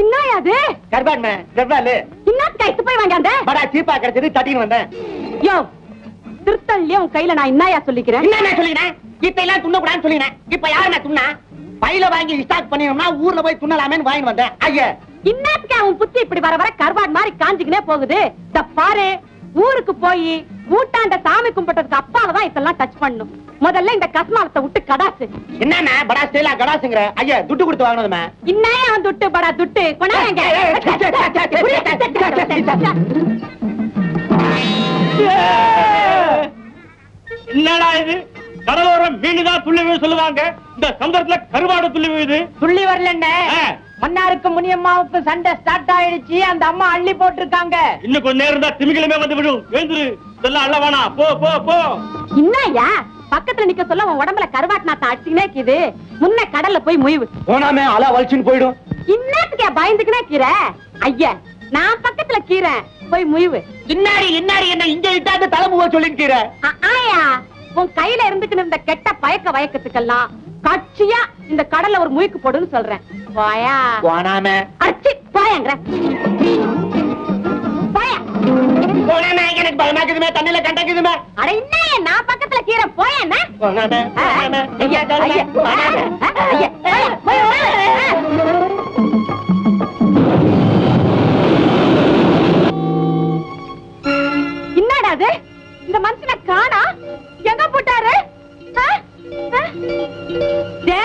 என்னயா அது? கர்பான் கர்பாலு இன்னும் கைத்து போய் வாங்க படா சீப்பா கிடைச்சது தட்டின்னு வந்தேன். யோ திருத்தல்லையே உன் கையில நான் என்னயா சொல்லிக்கிறேன்? என்ன சொல்லினேன் இப்ப எல்லாம் துண்ண கூடாதுன்னு சொல்லினேன் இப்ப யாரு நான் துண்ணா? பையில வாங்கி ஸ்டாக் பண்ணினோம்னா ஊர்ல போய் துண்ணலாமேன்னு வாங்கிட்டு வந்தேன். ஐயா. இன்னத்துக்கு அவன் புத்தி இப்படி வர வர கருவாட் மாதிரி காஞ்சுக்கினே போகுது. இந்த பாரு ஊருக்கு போய் ஊட்டாண்ட சாமி கும்பிட்டதுக்கு அப்பாலதான் இதெல்லாம் டச் பண்ணும் முதல்ல இந்த கஸ்மாலத்தை விட்டு கடாசு என்னண்ணா படா ஸ்டைலா கடாசுங்கிற ஐயா துட்டு கொடுத்து வாங்கினதுமே இன்னே அவன் துட்டு படா துட்டு கொண்டாங்க என்னடா இது கடலோரம் மீனுதான் துள்ளி சொல்லுவாங்க இந்த சந்தர்ப்பத்துல கருவாடு துள்ளி வீழுது துள்ளி வரலன்னு. மன்னாருக்கு முனியம்மாவுக்கு சண்டை ஸ்டார்ட் ஆயிடுச்சு. அந்த அம்மா அள்ளி போட்டிருக்காங்க. இன்னும் கொஞ்ச நேரம் தான் திமிங்கிலமே வந்து விடும். எழுந்துரு. அல்ல வேணாம் போ போ போ. என்னய்யா பக்கத்துல நிக்க சொல்ல உன் உடம்புல கருவாட்டு நாத்தம் அடிச்சுக்கினே இருக்குது. முன்ன கடல்ல போய் முய்வு. போனாமே அலா வலிச்சுன்னு போயிடும். இன்னத்துக்கே பயந்துக்கினே கீரை ஐயா நான் பக்கத்துல கீரை போய் முய்வு. இன்னாடி இன்னாடி என்ன இங்க இட்டாந்து தலைமுக சொல்லிருக்கிற ஆ- ஆயா உன் கையில இருந்துக்கிட்டு இருந்த கெட்ட பயக்க வயக்கத்துக்கெல்லாம் கட்சியா இந்த கடல்ல ஒரு முயக்கு போடுன்னு சொல்றேன். போயா. போனாம. என்னடா அது? இந்த மனுஷனை காணா? எங்க போட்டாரு? டே